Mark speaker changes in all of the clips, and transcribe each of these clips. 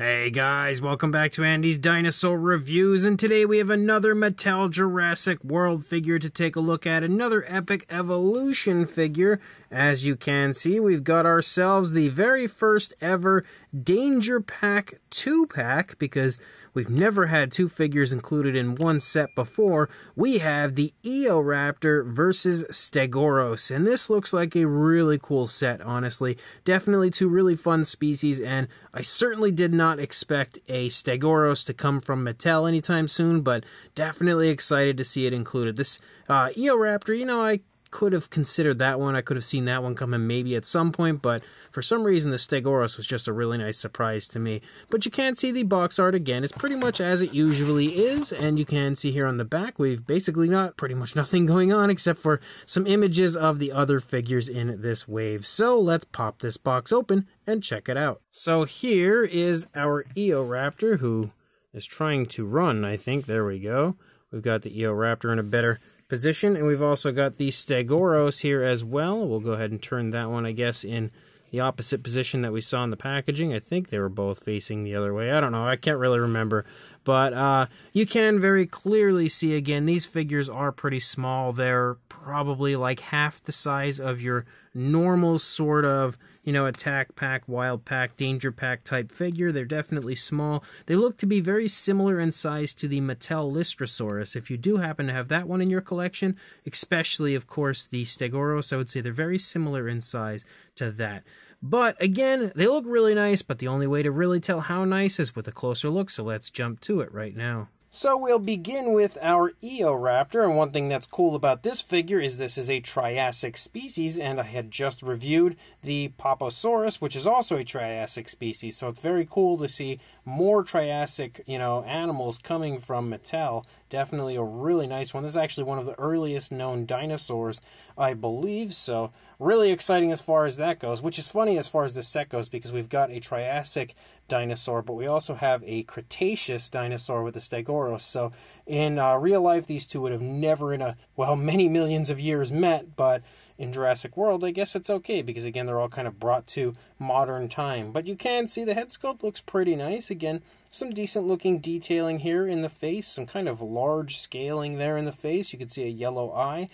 Speaker 1: Hey guys, welcome back to Andy's Dinosaur Reviews, and today we have another Mattel Jurassic World figure to take a look at, another Epic Evolution figure. As you can see, we've got ourselves the very first ever Danger Pack 2-pack, because we've never had two figures included in one set before. We have the Eoraptor versus Stegouros, and this looks like a really cool set, honestly. Definitely two really fun species, and I certainly did not expect a Stegouros to come from Mattel anytime soon, but definitely excited to see it included. This uh, Eoraptor, you know, I could have considered that one. I could have seen that one coming maybe at some point, but for some reason the Stegouros was just a really nice surprise to me. But you can see the box art again. It's pretty much as it usually is, and you can see here on the back we've basically got pretty much nothing going on except for some images of the other figures in this wave. So let's pop this box open and check it out. So here is our Eoraptor who is trying to run, I think. There we go. We've got the Eoraptor in a better position. And we've also got the Stegouros here as well. We'll go ahead and turn that one, I guess, in the opposite position that we saw in the packaging. I think they were both facing the other way. I don't know. I can't really remember. But uh, you can very clearly see again, these figures are pretty small. They're probably like half the size of your normal sort of, you know, attack pack, wild pack, danger pack type figure. They're definitely small. They look to be very similar in size to the Mattel Lystrosaurus. If you do happen to have that one in your collection, especially, of course, the Stegouros, I would say they're very similar in size to that. But again, they look really nice, but the only way to really tell how nice is with a closer look, so let's jump to it right now. So we'll begin with our Eoraptor, and one thing that's cool about this figure is this is a Triassic species, and I had just reviewed the Papasaurus, which is also a Triassic species, so it's very cool to see more Triassic, you know, animals coming from Mattel. Definitely a really nice one. This is actually one of the earliest known dinosaurs, I believe, so really exciting as far as that goes, which is funny as far as this set goes because we've got a Triassic dinosaur, but we also have a Cretaceous dinosaur with the Stegouros. So in uh, real life, these two would have never in a, well, many millions of years met, but in Jurassic World, I guess it's okay because again, they're all kind of brought to modern time. But you can see the head sculpt looks pretty nice. Again, some decent looking detailing here in the face, some kind of large scaling there in the face. You can see a yellow eye.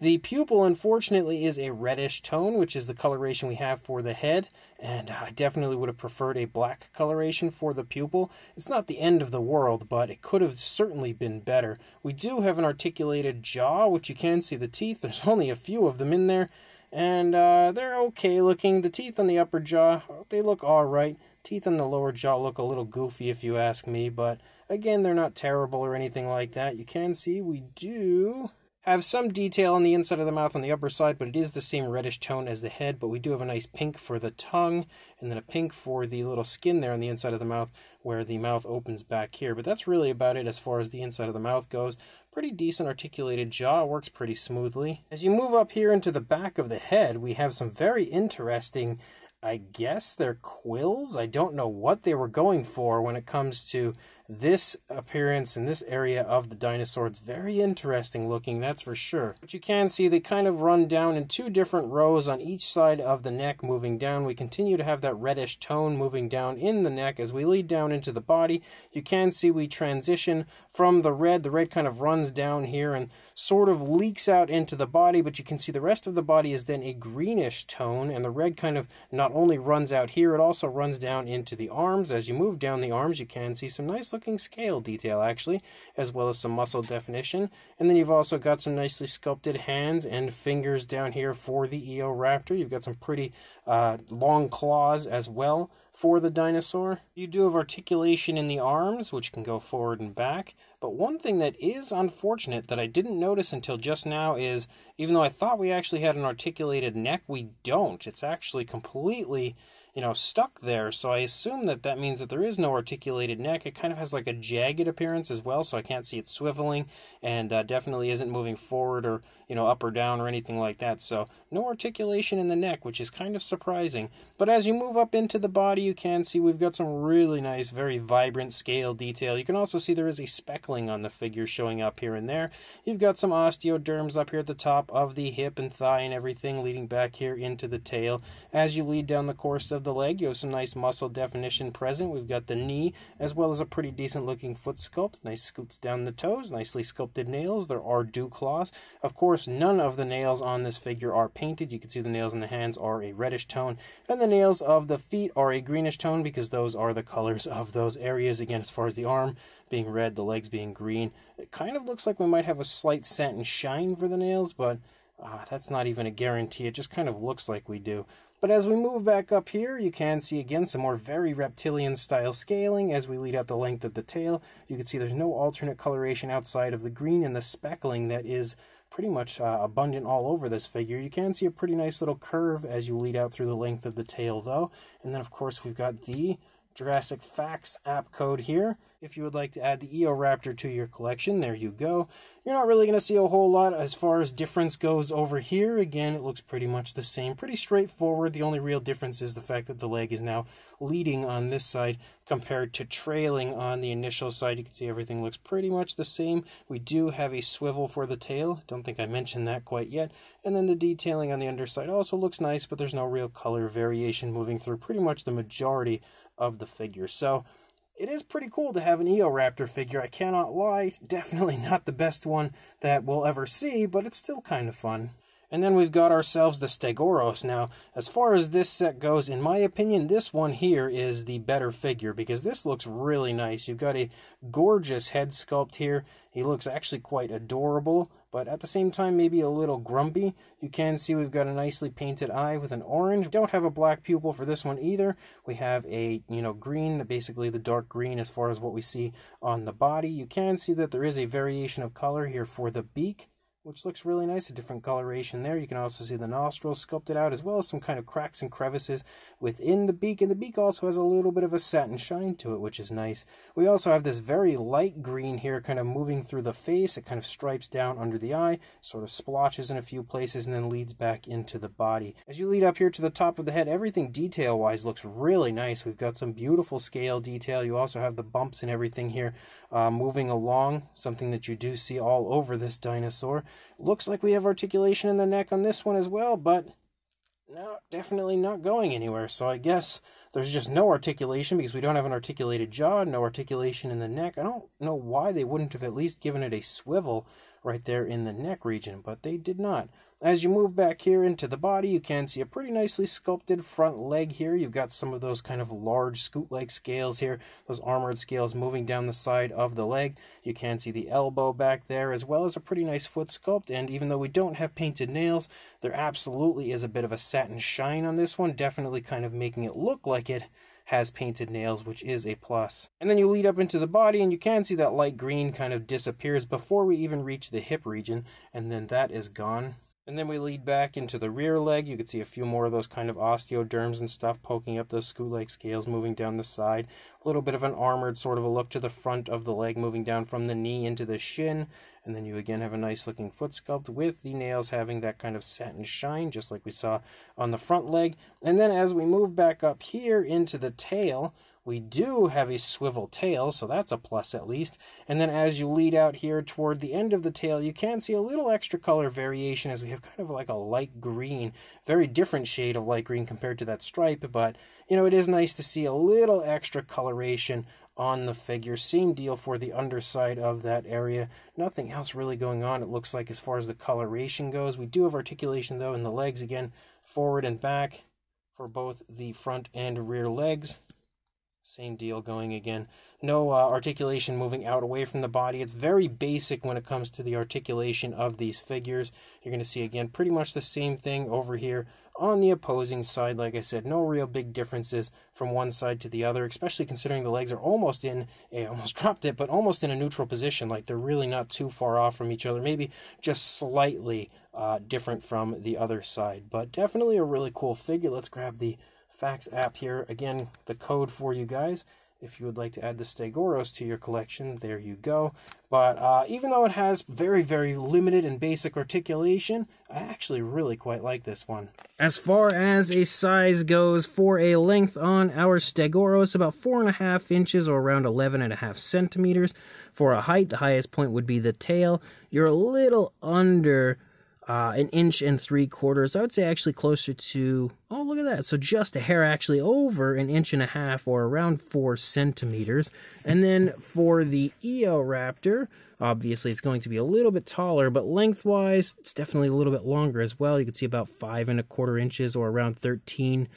Speaker 1: The pupil, unfortunately, is a reddish tone, which is the coloration we have for the head, and I definitely would have preferred a black coloration for the pupil. It's not the end of the world, but it could have certainly been better. We do have an articulated jaw, which you can see the teeth. There's only a few of them in there, and uh, they're okay looking. The teeth on the upper jaw, they look alright. Teeth on the lower jaw look a little goofy, if you ask me, but again, they're not terrible or anything like that. You can see we do have some detail on the inside of the mouth on the upper side, but it is the same reddish tone as the head. But we do have a nice pink for the tongue, and then a pink for the little skin there on the inside of the mouth where the mouth opens back here. But that's really about it as far as the inside of the mouth goes. Pretty decent articulated jaw, works pretty smoothly. As you move up here into the back of the head, we have some very interesting I guess they're quills. I don't know what they were going for when it comes to this appearance in this area of the dinosaur. It's very interesting looking, that's for sure. But you can see they kind of run down in two different rows on each side of the neck moving down. We continue to have that reddish tone moving down in the neck as we lead down into the body. You can see we transition from the red. The red kind of runs down here and sort of leaks out into the body, but you can see the rest of the body is then a greenish tone, and the red kind of not only runs out here, it also runs down into the arms. As you move down the arms, you can see some nice looking scale detail actually, as well as some muscle definition. And then you've also got some nicely sculpted hands and fingers down here for the Eoraptor. You've got some pretty uh, long claws as well for the dinosaur. You do have articulation in the arms, which can go forward and back. But one thing that is unfortunate that I didn't notice until just now is even though I thought we actually had an articulated neck, we don't. It's actually completely you know, stuck there. So I assume that that means that there is no articulated neck. It kind of has like a jagged appearance as well, so I can't see it swiveling, and uh, definitely isn't moving forward or you know up or down or anything like that. So no articulation in the neck, which is kind of surprising. But as you move up into the body, you can see we've got some really nice, very vibrant scale detail. You can also see there is a speckling on the figure showing up here and there. You've got some osteoderms up here at the top of the hip and thigh and everything leading back here into the tail. As you lead down the course of of the leg, you have some nice muscle definition present. We've got the knee, as well as a pretty decent looking foot sculpt. Nice scutes down the toes, nicely sculpted nails. There are dew claws. Of course, none of the nails on this figure are painted. You can see the nails in the hands are a reddish tone, and the nails of the feet are a greenish tone because those are the colors of those areas. Again, as far as the arm being red, the legs being green. It kind of looks like we might have a slight satin shine for the nails, but uh, that's not even a guarantee. It just kind of looks like we do. But as we move back up here, you can see again some more very reptilian style scaling as we lead out the length of the tail. You can see there's no alternate coloration outside of the green and the speckling that is pretty much uh, abundant all over this figure. You can see a pretty nice little curve as you lead out through the length of the tail though. And then of course we've got the Jurassic Facts app code here. If you would like to add the Eoraptor to your collection, there you go. You're not really going to see a whole lot as far as difference goes over here. Again, it looks pretty much the same. Pretty straightforward. The only real difference is the fact that the leg is now leading on this side compared to trailing on the initial side. You can see everything looks pretty much the same. We do have a swivel for the tail. Don't think I mentioned that quite yet. And then the detailing on the underside also looks nice, but there's no real color variation moving through pretty much the majority of the figure. So it is pretty cool to have an Eoraptor figure. I cannot lie. Definitely not the best one that we'll ever see, but it's still kind of fun. And then we've got ourselves the Stegouros. Now, as far as this set goes, in my opinion, this one here is the better figure because this looks really nice. You've got a gorgeous head sculpt here. He looks actually quite adorable, but at the same time, maybe a little grumpy. You can see we've got a nicely painted eye with an orange. We don't have a black pupil for this one either. We have a, you know, green, basically the dark green as far as what we see on the body. You can see that there is a variation of color here for the beak which looks really nice, a different coloration there. You can also see the nostrils sculpted out, as well as some kind of cracks and crevices within the beak, and the beak also has a little bit of a satin shine to it, which is nice. We also have this very light green here, kind of moving through the face. It kind of stripes down under the eye, sort of splotches in a few places, and then leads back into the body. As you lead up here to the top of the head, everything detail-wise looks really nice. We've got some beautiful scale detail. You also have the bumps and everything here uh, moving along, something that you do see all over this dinosaur. Looks like we have articulation in the neck on this one as well, but no, definitely not going anywhere. So I guess there's just no articulation because we don't have an articulated jaw, no articulation in the neck. I don't know why they wouldn't have at least given it a swivel right there in the neck region, but they did not. As you move back here into the body, you can see a pretty nicely sculpted front leg here. You've got some of those kind of large scute-like scales here, those armored scales moving down the side of the leg. You can see the elbow back there, as well as a pretty nice foot sculpt. And even though we don't have painted nails, there absolutely is a bit of a satin shine on this one, definitely kind of making it look like it has painted nails, which is a plus. And then you lead up into the body, and you can see that light green kind of disappears before we even reach the hip region, and then that is gone. And then we lead back into the rear leg. You can see a few more of those kind of osteoderms and stuff poking up those scute-like scales moving down the side. A little bit of an armored sort of a look to the front of the leg moving down from the knee into the shin. And then you again have a nice looking foot sculpt with the nails having that kind of satin shine, just like we saw on the front leg. And then as we move back up here into the tail, we do have a swivel tail, so that's a plus at least. And then as you lead out here toward the end of the tail, you can see a little extra color variation as we have kind of like a light green, very different shade of light green compared to that stripe, but you know, it is nice to see a little extra coloration on the figure. Same deal for the underside of that area. Nothing else really going on, it looks like, as far as the coloration goes. We do have articulation, though, in the legs again, forward and back for both the front and rear legs. Same deal going again. No uh, articulation moving out away from the body. It's very basic when it comes to the articulation of these figures. You're going to see again pretty much the same thing over here on the opposing side. Like I said, no real big differences from one side to the other, especially considering the legs are almost in a, almost dropped it, but almost in a neutral position. Like they're really not too far off from each other. Maybe just slightly uh, different from the other side, but definitely a really cool figure. Let's grab the Facts app here. Again, the code for you guys. If you would like to add the Stegouros to your collection, there you go. But uh, even though it has very, very limited and basic articulation, I actually really quite like this one.
Speaker 2: As far as a size goes, for a length on our Stegouros, about 4.5 inches or around 11.5 centimeters. For a height, the highest point would be the tail. You're a little under uh, an inch and three quarters. I would say actually closer to, oh, look at that. So just a hair actually over an inch and a half or around four centimeters. And then for the Eoraptor, obviously it's going to be a little bit taller, but lengthwise, it's definitely a little bit longer as well. You can see about five and a quarter inches or around 13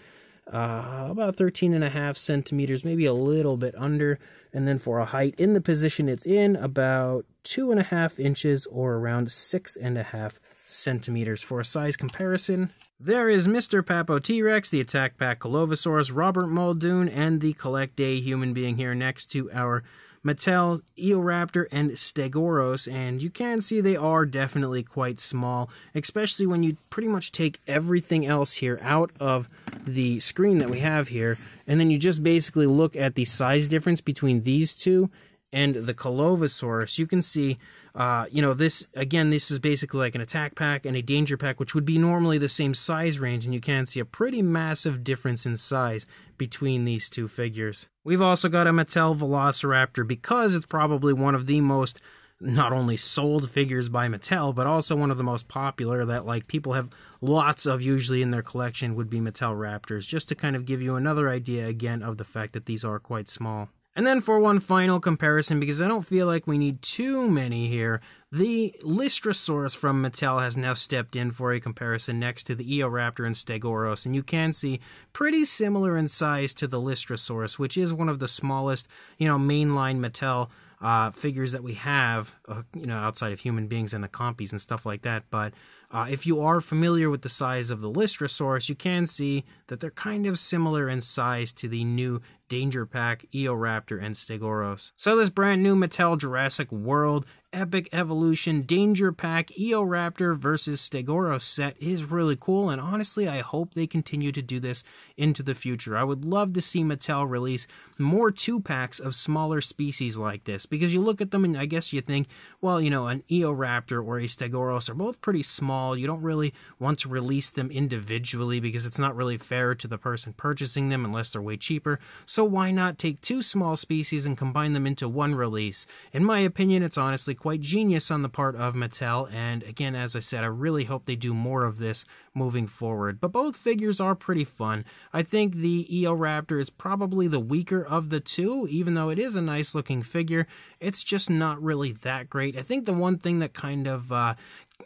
Speaker 2: uh, about 13 and a half centimeters, maybe a little bit under. And then for a height in the position it's in, about two and a half inches or around six and a half centimeters. For a size comparison, there is Mr. Papo T-Rex, the Attack Pack Colovosaurus, Robert Muldoon, and the CollectA human being here next to our Mattel, Eoraptor, and Stegouros, and you can see they are definitely quite small, especially when you pretty much take everything else here out of the screen that we have here, and then you just basically look at the size difference between these two and the Colovosaurus, you can see, uh, you know, this, again, this is basically like an attack pack and a danger pack, which would be normally the same size range, and you can see a pretty massive difference in size between these two figures. We've also got a Mattel Velociraptor because it's probably one of the most not only sold figures by Mattel, but also one of the most popular that like people have lots of usually in their collection would be Mattel Raptors, just to kind of give you another idea again of the fact that these are quite small. And then for one final comparison, because I don't feel like we need too many here, the Lystrosaurus from Mattel has now stepped in for a comparison next to the Eoraptor and Stegouros, and you can see pretty similar in size to the Lystrosaurus, which is one of the smallest, you know, mainline Mattel uh, figures that we have, uh, you know, outside of human beings and the compies and stuff like that. But uh, if you are familiar with the size of the Lystrosaurus, you can see that they're kind of similar in size to the new Danger Pack, Eoraptor, and Stegouros. So this brand new Mattel Jurassic World Epic Evolution Danger Pack Eoraptor versus Stegouros set is really cool, and honestly, I hope they continue to do this into the future. I would love to see Mattel release more two packs of smaller species like this because you look at them and I guess you think, well, you know, an Eoraptor or a Stegoros are both pretty small. You don't really want to release them individually because it's not really fair to the person purchasing them unless they're way cheaper. So why not take two small species and combine them into one release? In my opinion, it's honestly quite genius on the part of Mattel, and again, as I said, I really hope they do more of this moving forward. But both figures are pretty fun. I think the Eoraptor is probably the weaker of the two, even though it is a nice looking figure. It's just not really that great. I think the one thing that kind of uh,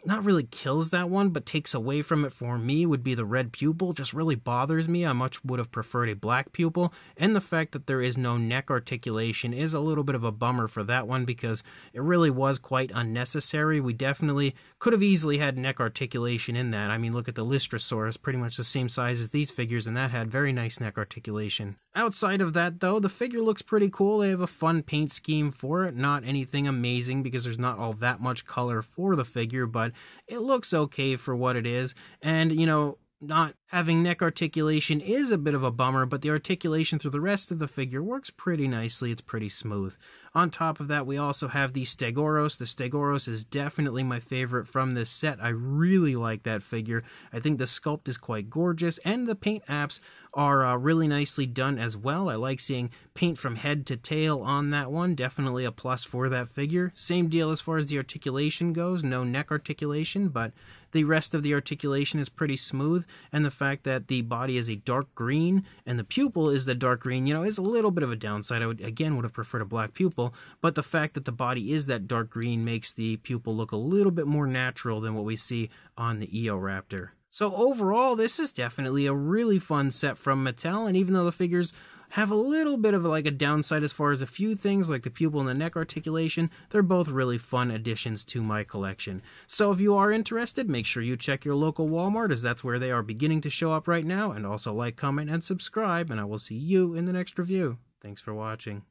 Speaker 2: not really kills that one, but takes away from it for me would be the red pupil. Just really bothers me. I much would have preferred a black pupil. And the fact that there is no neck articulation is a little bit of a bummer for that one because it really was quite unnecessary. We definitely could have easily had neck articulation in that. I mean, look at the Lystrosaurus, pretty much the same size as these figures, and that had very nice neck articulation. Outside of that, though, the figure looks pretty cool. They have a fun paint scheme for it. Not anything amazing because there's not all that much color for the figure, but it looks okay for what it is. And, you know, not having neck articulation is a bit of a bummer, but the articulation through the rest of the figure works pretty nicely. It's pretty smooth. On top of that, we also have the Stegouros. The Stegouros is definitely my favorite from this set. I really like that figure. I think the sculpt is quite gorgeous, and the paint apps are uh, really nicely done as well. I like seeing paint from head to tail on that one. Definitely a plus for that figure. Same deal as far as the articulation goes. No neck articulation, but the rest of the articulation is pretty smooth, and the fact that the body is a dark green and the pupil is the dark green, you know, is a little bit of a downside. I would again would have preferred a black pupil, but the fact that the body is that dark green makes the pupil look a little bit more natural than what we see on the Eoraptor. So overall, this is definitely a really fun set from Mattel, and even though the figures have a little bit of like a downside as far as a few things like the pupil and the neck articulation. They're both really fun additions to my collection. So if you are interested, make sure you check your local Walmart as that's where they are beginning to show up right now. And also like, comment, and subscribe, and I will see you in the next review. Thanks for watching.